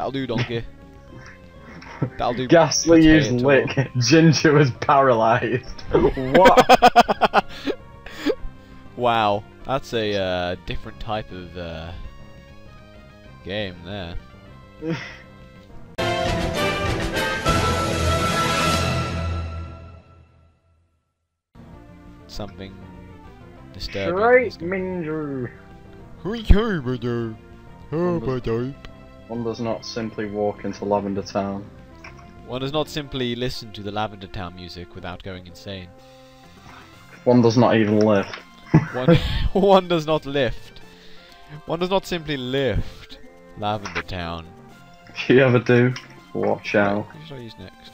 That'll do, donkey. That'll do. Gastly used lick. Ginger was paralysed. what? wow, that's a uh, different type of uh, game there. Something disturbing. Straight is going- Minger. One does not simply walk into Lavender Town. One does not simply listen to the Lavender Town music without going insane. One does not even lift. One, one does not lift. One does not simply lift Lavender Town. If you ever do, watch out. Who should I use next?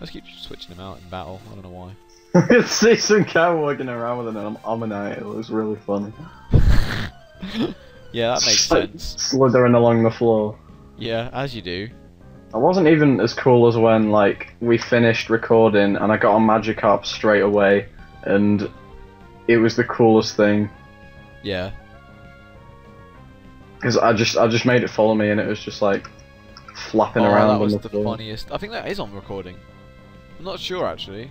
Let's keep switching them out in battle. I don't know why. See some Cow walking around with an am- Ammonite. It was really funny. yeah, that makes sense. Slithering along the floor. Yeah, as you do. I wasn't even as cool as when like we finished recording and I got on Magikarp straight away, and it was the coolest thing Yeah. because I just I just made it follow me and it was just like flapping oh, around that was the the funniest. I think that is on recording. I'm not sure actually.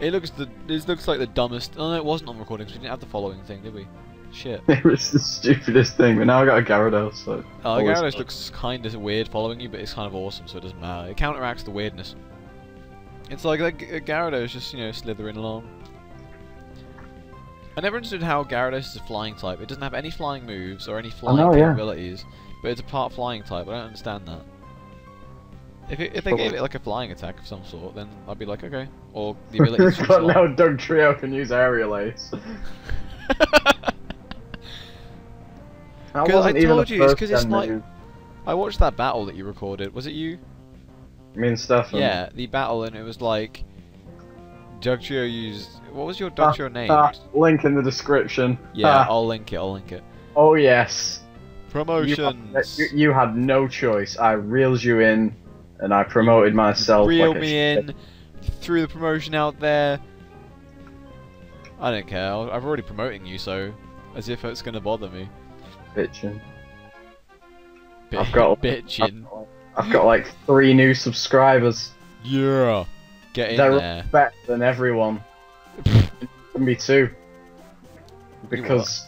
It looks the it looks like the dumbest. Oh no, it wasn't on recording 'cause we didn't have the following thing, did we? Shit. It was the stupidest thing, but now I got a Gyarados, so Oh, always Gyarados looks kind of weird following you, but it's kind of awesome, so it doesn't matter. It counteracts the weirdness. It's like like uh, Gyarados just you know slithering along. I never understood how Gyarados is a flying type. It doesn't have any flying moves or any flying know, yeah. capabilities, but it's a part flying type. I don't understand that. If it, if they gave it like a flying attack of some sort, then I'd be like okay, or the ability to but now Dugtrio can use Aerial Ace. I wasn't told you, it's because it's like-. I watched that battle that you recorded. Was it you? Me and Stefan. Yeah, the battle, and it was like Dugtrio used. What was your Ah, Dugtrio name? Ah, link in the description. Yeah, Ah, I'll link it. I'll link it. oh yes. You had, Promotions. you, you had no choice. I reeled you in, and I promoted myself. Reeled like me in. Threw the promotion out there. I don't care. I- I'm already promoting you, so as if it's gonna bother me. Bitchin'. Bi- I've got- bitching. I've got like three new subscribers. Yeah. Get in They're there. better than everyone. Me too. Because.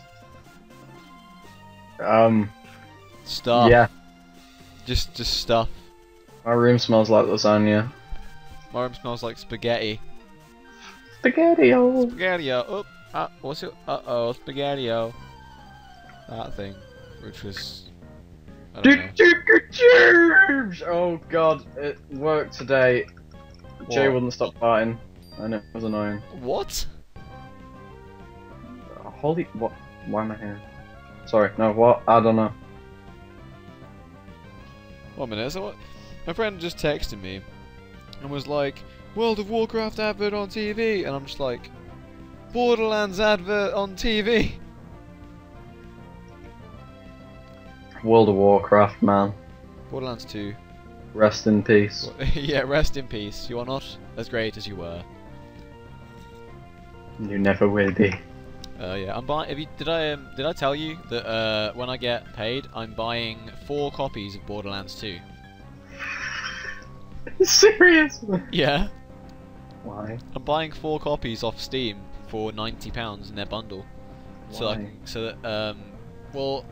Um. Stuff. Yeah. Just, just stuff. My room smells like lasagna. My room smells like spaghetti. Spaghetti-o. Spaghetti-o. Oh, uh, what's it? Uh oh, spaghetti-o. That thing, which was. I don't know. Oh god, it worked today. Jay wouldn't stop. I know, it was annoying. What? Uh, holy, what? Why am I here? Sorry, no, what? I don't know. One minute. So what? My friend just texted me and was like, "World of Warcraft advert on TV," and I'm just like, "Borderlands advert on TV." World of Warcraft, man. Borderlands 2. Rest in peace. yeah, rest in peace. You are not as great as you were. You never will be. Uh, yeah, I'm buying. You, did I um, did I tell you that uh, when I get paid, I'm buying four copies of Borderlands 2? Serious? Yeah, Why? I'm buying four copies off Steam for ninety pounds in their bundle. So I Why? so that um, well,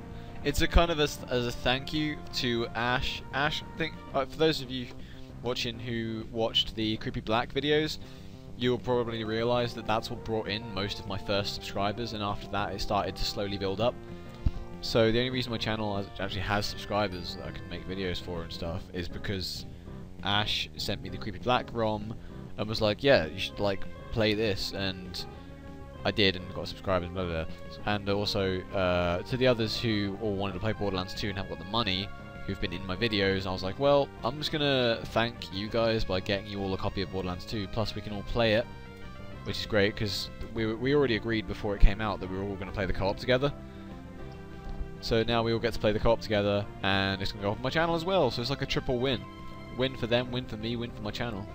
it's a kind of a, as a thank you to Ash. Ash, I think uh, for those of you watching who watched the Creepy Black videos, you'll probably realise that that's what brought in most of my first subscribers, and after that it started to slowly build up. So the only reason my channel actually has subscribers that I can make videos for and stuff is because Ash sent me the Creepy Black ROM and was like, yeah, you should like play this, and I did and got subscribers, blah blah. blah. And also uh, to the others who all wanted to play Borderlands 2 and haven't got the money, who've been in my videos, I was like, well, I'm just gonna thank you guys by getting you all a copy of Borderlands 2. Plus, we can all play it, which is great because we we already agreed before it came out that we were all gonna play the co-op together. So now we all get to play the co-op together, and it's gonna go off my channel as well. So it's like a triple win. Win for them, win for me, win for my channel.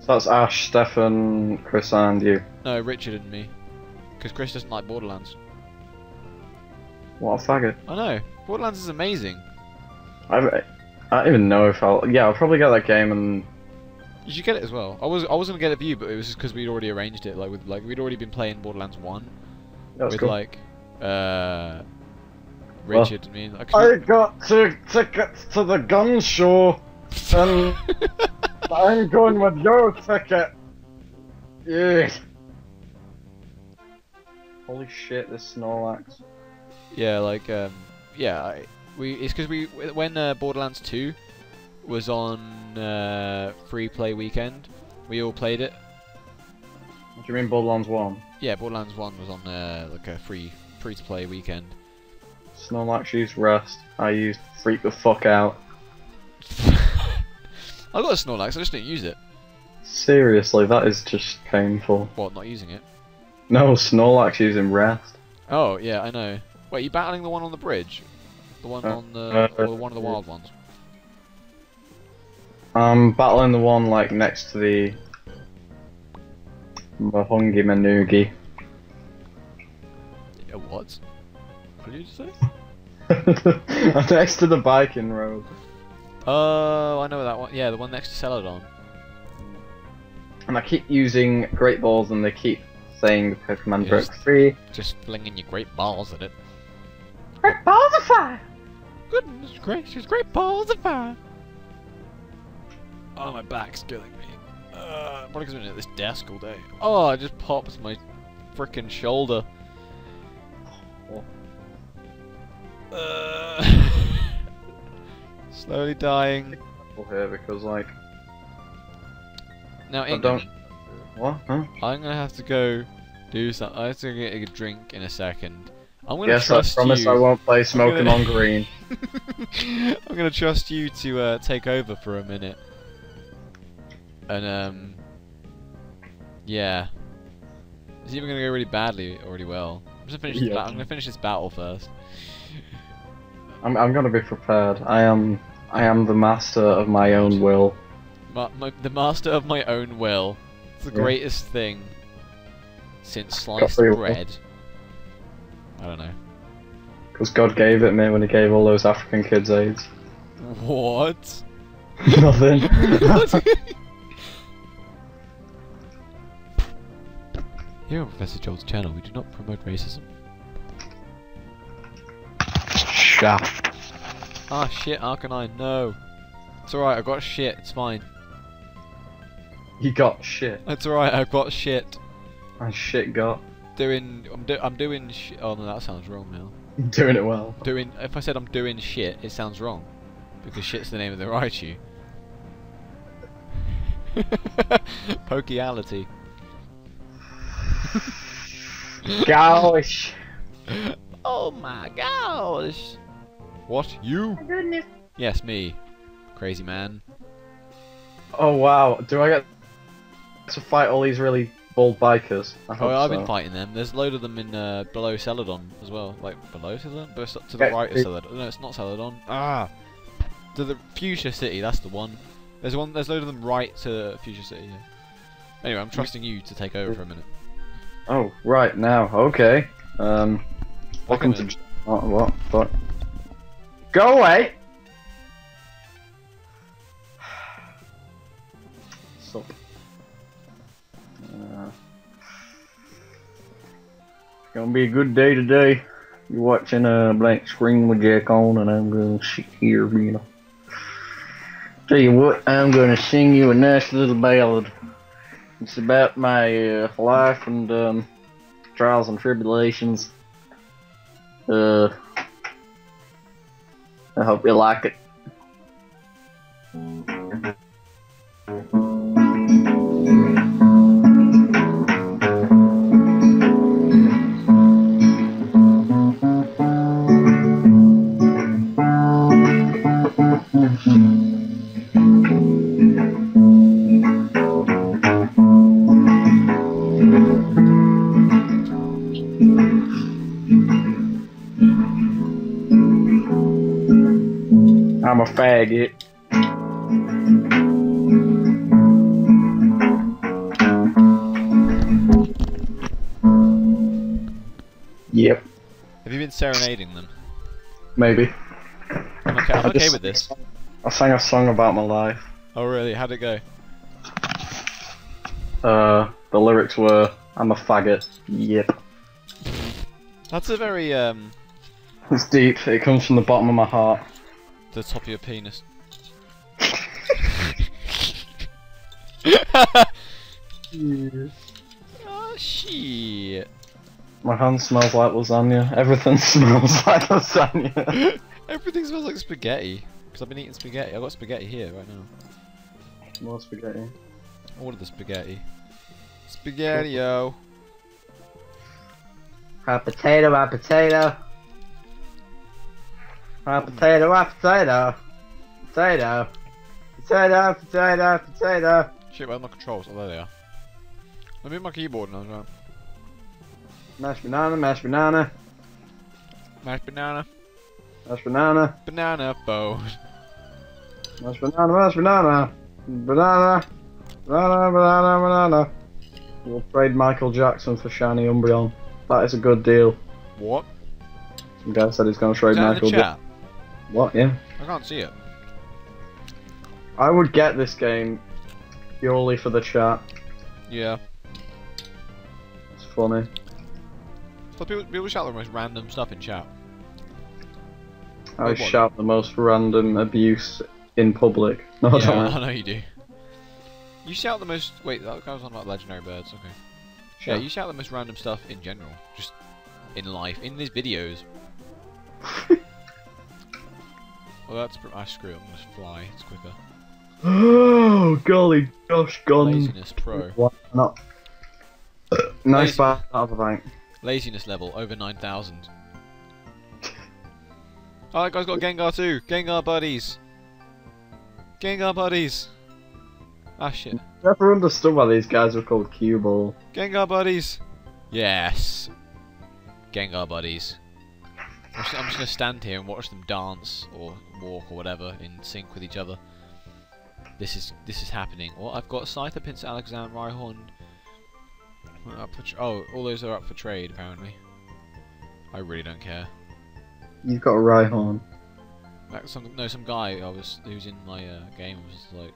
So that's Ash, Stefan, Chris, and you. No, Richard and me. Because Chris doesn't like Borderlands. What a faggot. I know. Borderlands is amazing. I, I don't even know if I'll. Yeah, I'll probably get that game and. You should get it as well. I was I was gonna get it for you, but it was just because we'd already arranged it. Like with like we'd already been playing Borderlands One That's with cool. like uh Well, Richard. I mean, I got two tickets to the gun show, and I'm going with your ticket. Yeah. Holy shit! This Snorlax. Yeah, like um, yeah, I, we it's because we when uh, Borderlands Two was on uh, free play weekend, we all played it. Do you mean Borderlands One? Yeah, Borderlands One was on uh, like a free free to play weekend. Snorlax used rest. I used freak the fuck out. I got a Snorlax, I just didn't use it. Seriously, that is just painful. What, not using it? No, Snorlax using rest. Oh yeah, I know. Wait, you battling the one on the bridge? The one Uh, on the uh, or one of the wild ones? I'm battling the one like next to the Mahungi Manugi. Uh, what? What did you just say? next to the biking road. Oh, I know that one. Yeah, the one next to Celadon. And I keep using Great Balls and they keep saying Pokemon Yes. broke free. Just flinging your great balls at it. Great Balls of Fire! Goodness gracious, great balls of fire! Oh, my back's killing me. Uh, probably because I've been at this desk all day. Oh, I just popped my frickin' shoulder. Uh, slowly dying. Here because like Now, I don't. What? Huh? I'm gonna have to go do something. I have to get a drink in a second. I'm gonna Yes, I trust promise you. I won't play Smoking gonna- on Green. I'm gonna trust you to uh, take over for a minute. And um, yeah, it's either gonna go really badly or really well. I'm just gonna finish. This Yeah. I'm gonna finish this battle first. I'm I'm gonna be prepared. I am I am the master of my own will. Ma- my, the master of my own will. It's the Yeah. greatest thing since sliced free bread. I don't know. Because God gave it me when he gave all those African kids AIDS. What? Nothing. Here on Professor Joltz's channel, we do not promote racism. Shaft. Ah shit, Arcanine, no. It's alright, I got shit, it's fine. You got shit. It's alright, I've got shit. And shit got. Doing, I'm, do, I'm doing sh- oh no, that sounds wrong now. Doing it well. Doing, if I said I'm doing shit, it sounds wrong. Because shit's the name of the Raichu. Pokeality. Gosh. Oh my gosh! What? You? goodness. Yes, me. Crazy man. Oh wow. Do I get to fight all these really bold bikers? I oh, I've so. been fighting them. There's a load of them in uh, below Celadon as well. Like below Celadon, but to the right of Celadon. No, it's not Celadon. Ah, to the Fuchsia City. That's the one. There's one. There's a load of them right to Fuchsia City. Yeah. Anyway, I'm trusting you to take over for a minute. Oh, right now. Okay. Um. Welcome to. minute. What? What? Go away. Gonna be a good day today. You're watching a blank screen with Jack on, and I'm gonna sit here, you know. Tell you what, I'm gonna sing you a nice little ballad. It's about my uh, life and um, trials and tribulations. Uh, I hope you like it. Faggot. Yep, Have you been serenading them? maybe. I'm okay, I'm okay just- with this. I sang a song about my life. Oh really? How'd it go? Uh, the lyrics were, "I'm a faggot." Yep. That's a very um It's deep. It comes from the bottom of my heart. The top of your penis. oh shit. My hand smells like lasagna. Everything smells like lasagna. Everything smells like spaghetti. Because I've been eating spaghetti. I've got spaghetti here right now. More spaghetti. All of the spaghetti. Spaghetti-o. Hot potato, hot potato. Hot potato, hot potato. Potato. Potato, potato, potato. Shit, where's my controls? Oh, there they are. Let me move my keyboard now. Right. Mashed banana, mashed banana, Mashed banana. mashed banana, Banana phone. mashed banana, mashed banana. Banana. Banana, banana, banana. We'll trade Michael Jackson for Shiny Umbreon. That is a good deal. What? Some guy said he's going to trade Is that in Michael Jackson. What? Yeah. I can't see it. I would get this game purely for the chat. Yeah. It's funny. But people, people shout the most random stuff in chat. I Wait, shout the most random abuse in public. No, I yeah, don't. I know you do. You shout the most. Wait, that guy was on about legendary birds. Okay. Yeah, you shout the most random stuff in general, just in life, in these videos. well, that's. pr- I screw it. I'm gonna fly. It's quicker. Oh, golly gosh, gone. Laziness pro. Why not? nice bar out of the bank. Laziness level over 9,000. Oh, that guy's got Gengar too. Gengar buddies. Gengar buddies. Ah shit. Never understood why these guys were called cue ball. Gengar buddies. Yes. Gengar buddies. I'm just, I'm just gonna stand here and watch them dance or walk or whatever in sync with each other. This is this is happening. Well, I've got Scyther, Pinsir, Alexander, Rhyhorn. Oh, all those are up for trade apparently. I really don't care. You've got a Rhyhorn. Like some no some guy I was who's in my uh, game was just like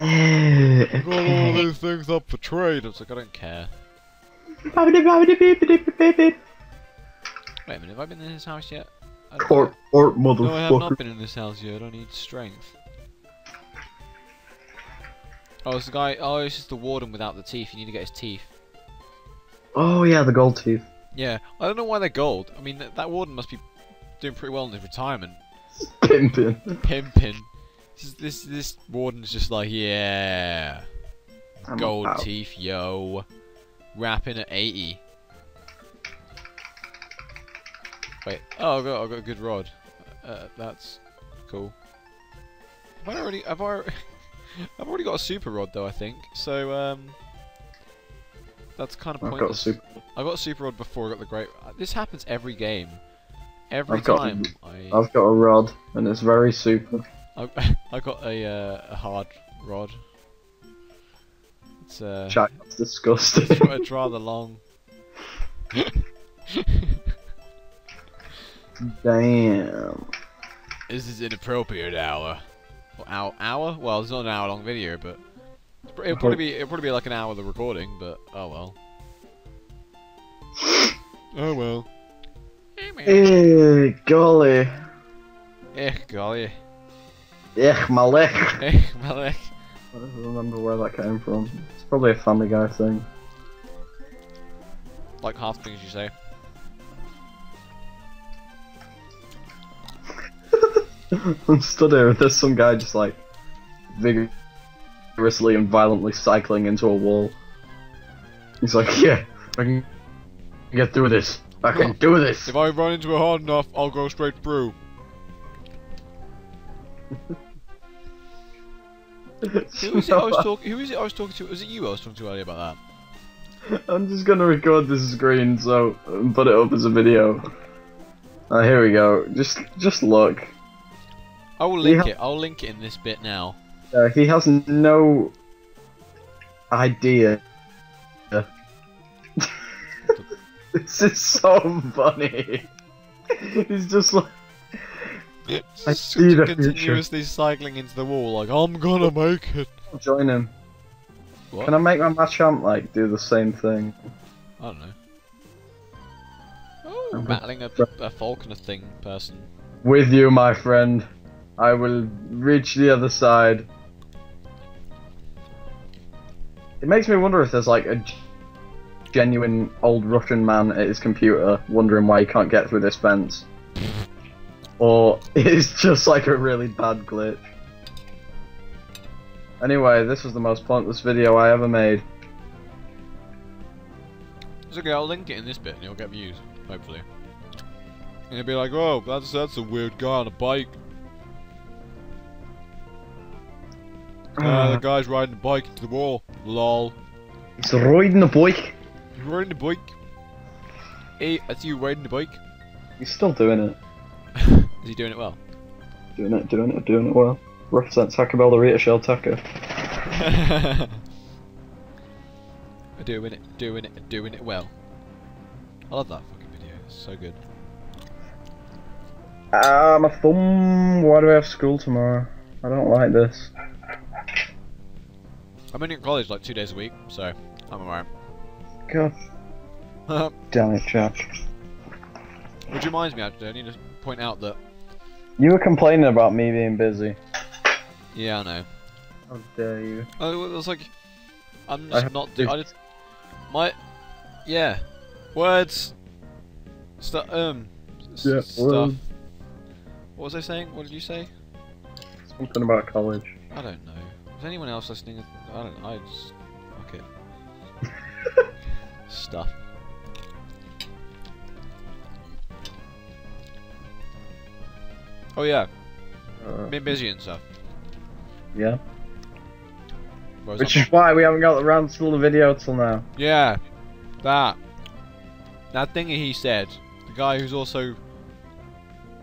Eh, I got all those things up for trade. I was like I don't care. Wait a minute, have I been in his house yet? Don't court, court, No, I have not been in this house yet. I need strength. Oh, it's the guy. Oh, it's just the warden without the teeth. You need to get his teeth. Oh yeah, the gold teeth. Yeah, I don't know why they're gold. I mean, th- that warden must be doing pretty well in his retirement. Pimpin. Pimping. This this, this warden's just like, yeah, I'm gold out. teeth, yo, rapping at 80. Wait, oh, I got, I got a good rod. Uh, that's cool. Have I already? Have I? I've already got a super rod though. I think so. Um, that's kind of I've got a pointless. super. I got a super rod before I got the great. uh, This happens every game. Every I've got- time I, I've got a rod, and it's very super. I, I got a uh, a hard rod. It's uh, Jack, that's disgusting. it's rather long. Damn. This is inappropriate hour. Well, hour, hour? Well, it's not an hour long video, but it's pr- it'll probably be it'll probably be like an hour of the recording. But oh well. oh well. Hey man. Eh, golly. Eh, golly. Eh, my leg. Eh, Malek. I don't remember where that came from. It's probably a Family Guy thing. Like half the things you say. I'm stood here and there's some guy just like vigorously and violently cycling into a wall. He's like, yeah, I can get through this. I can do this. If I run into it hard enough, I'll go straight through. Who is it I was talking? Who is it I was talking to? Was it you I was talking to earlier about that? I'm just gonna record this screen so and put it up as a video. Oh, here we go. Just, just look. I will link it. I'll link it in this bit now. Uh, he has no idea. this is so funny. He's just like I see the continuously cycling into the wall like I'm gonna make it. Join him. What? Can I make my Machamp like do the same thing? I don't know. Oh, I'm battling a, a falconer thing person. With you, my friend. I will reach the other side. It makes me wonder if there's like a genuine old Russian man at his computer wondering why he can't get through this fence. Or it's just like a really bad glitch. Anyway, this was the most pointless video I ever made. It's okay, I'll link it in this bit and it'll get views, hopefully. And it'll be like, oh, that's that's a weird guy on a bike. Uh, the guy's riding the bike into the wall. Lol. He's riding the bike. He's riding the bike. Hey, I see you riding the bike. He's still doing it. Is he doing it well? Doing it, doing it, doing it well. Represents Taco Bell, the Rita Shell Taco. doing it, doing it, doing it well. I love that fucking video. It's so good. Ah, my thumb. Why do I have school tomorrow? I don't like this. I'm only in college like two days a week, so I'm alright. God damn it, Jack. Which reminds me, actually, I need to point out that You were complaining about me being busy. yeah, I know. How dare you? Oh, it was like I'm just have not to- doing. I just my yeah words stu um Yeah, stuff. words. What was I saying? What did you say? Something about college. I don't know. Is anyone else listening? I don't. know. I just it. Stuff. Oh yeah, Uh, been busy and stuff. yeah. Whereas Which I'm- is why we haven't got around to the video till now. Yeah, that. That thing he said. The guy who's also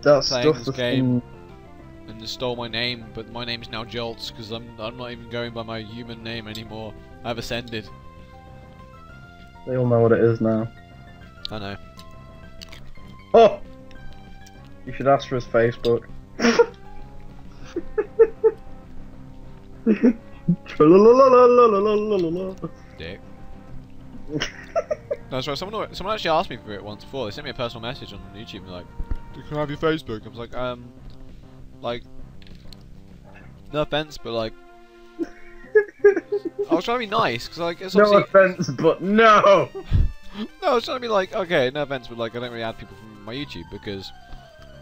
That Playing stuff this game and they stole my name, but my name's now Joltz because I'm I'm not even going by my human name anymore. I've ascended. They all know what it is now. I know. Oh, you should ask for his Facebook. Dick. That's right. Someone someone actually asked me for it once before. They sent me a personal message on YouTube, like, "Can I have your Facebook?" I was like, um like, no offense, but like, I was trying to be nice because like it's no offense, but no! No, I was trying to be like, okay, no offense, but like, I don't really add people from my YouTube because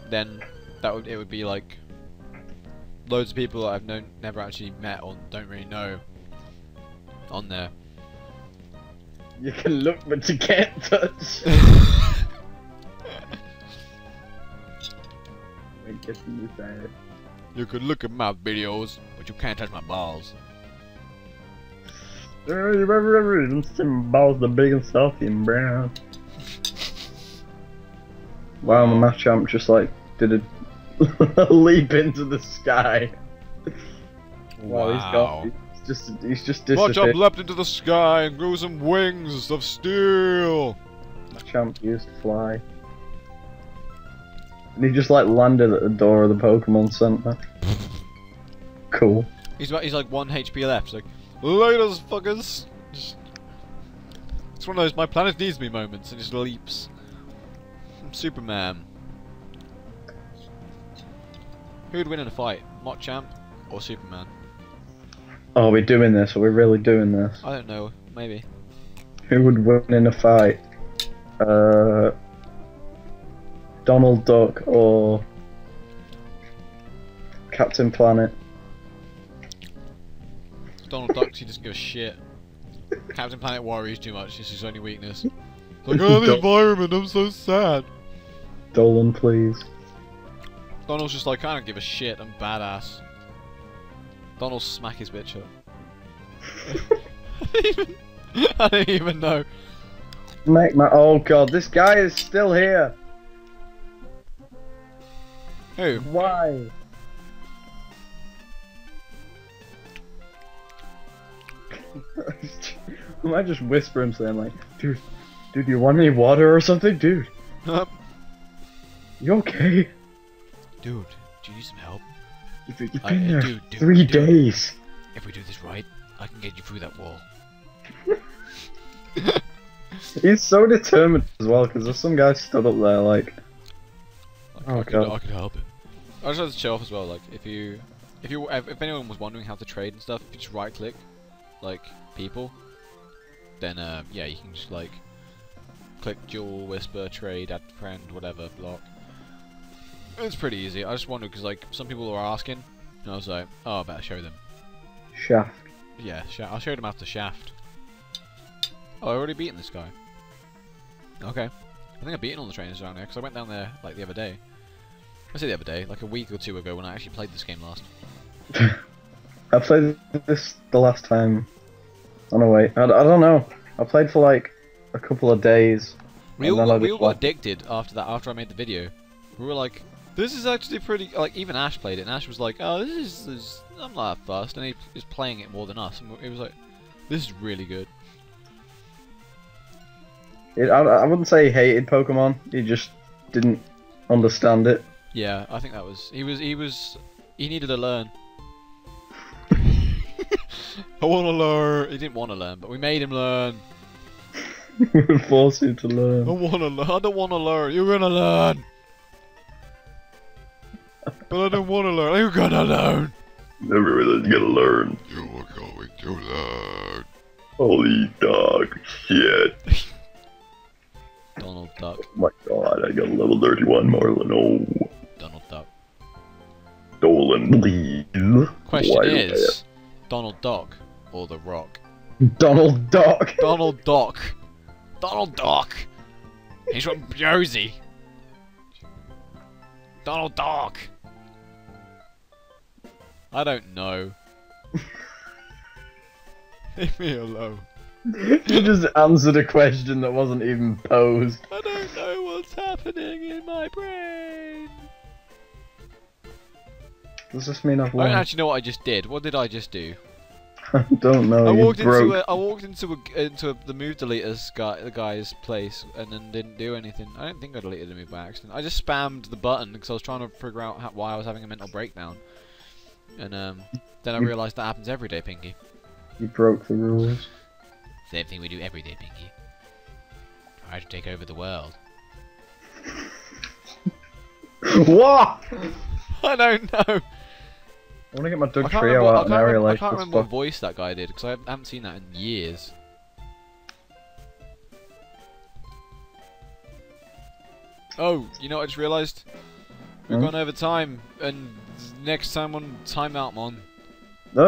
then that would it would be like loads of people that I've known never actually met or don't really know on there. You can look, but you can't touch. I guess you you could look at my videos, but you can't touch my balls. Uh, you ever ever balls the big and salty and brown? Wow, my Machamp just like did a leap into the sky. Wow, he's got. He's just he's just disappeared. jump leapt into the sky and grew some wings of steel. My champ used to fly. And he just like landed at the door of the Pokemon Center. Cool. He's about, he's like one HP left. He's like, laters, fuckers. Just, it's one of those my planet needs me moments, and he just leaps. I'm Superman. Who would win in a fight, Machamp or Superman? Oh, we're doing this. Are we really doing this? I don't know. Maybe. Who would win in a fight? Uh, Donald Duck or Captain Planet? Donald Duck, he doesn't give a shit. Captain Planet worries too much. It's his only weakness. It's like, oh, the environment. I'm so sad. Dolan, please. Donald's just like, I don't give a shit. I'm badass. Donald smack his bitch up. I don't even- I don't even know. Make my. Oh god, this guy is still here. Who? Why? I might just whisper him saying like, dude, dude, you want any water or something, dude? You okay? Dude, do you need some help? You've, you've I- been uh, there dude, dude, three dude. days. If we do this right, I can get you through that wall. He's so determined as well, because there's some guy stood up there like, Like, Oh, I, could, I could help it. I just wanted to show off as well. Like, if you, if you, if, if anyone was wondering how to trade and stuff, if you just right click, like people, then uh, yeah, you can just like click dual whisper trade add friend whatever block. It's pretty easy. I just wondered because like some people were asking, and I was like, oh, I better show them. shaft. Yeah, Sha I showed him after Shaft. Oh, I already beaten this guy. Okay. I think I've beaten all the trainers around here because I went down there, like, the other day. I say the other day, like a week or two ago when I actually played this game last. I played this the last time. Oh no, wait. I, I don't know. I played for like a couple of days. We And all, got, we all got addicted after that, after I made the video. We were like, this is actually pretty, like, even Ash played it, and Ash was like, oh, this is, this is I'm not that fast, and he was playing it more than us, and it was like, this is really good. It, I, I wouldn't say he hated Pokemon. He just didn't understand it. Yeah, I think that was he was he was he needed to learn. I want to learn. He didn't want to learn, but we made him learn. we would force him to learn. I want to learn. I don't want to learn. You're gonna learn. But I don't want to learn. You're gonna learn. Everyone's gonna learn. You are going to learn. Holy dog shit. Donald Duck. Oh my god, I got a level 31 Marlin. Oh, Donald Duck. Please. Question Why is, Donald Duck or The Rock? Donald Duck. Donald Duck. Donald Duck. He's from Jersey. Donald Duck. I don't know. Leave me alone. you just answered a question that wasn't even posed. I don't know what's happening in my brain. Does this mean I've I don't actually know what I just did. What did I just do? I don't know. I walked into a, I walked into a, into a, the move deleters guy the guy's place and then didn't do anything. I don't think I deleted the move by accident. I just spammed the button because I was trying to figure out how, why I was having a mental breakdown. And um, then I You- realised that happens every day, Pinky. You broke the rules. Same thing we do every day, Pinky. Try to take over the world. what? I don't know. I want to get my Dugtrio remember, out can't remember, I can't remember what voice that guy did because I haven't seen that in years. Oh, you know what I just realised? We've Hmm? gone over time, and next time on Timeout Mon. Uh,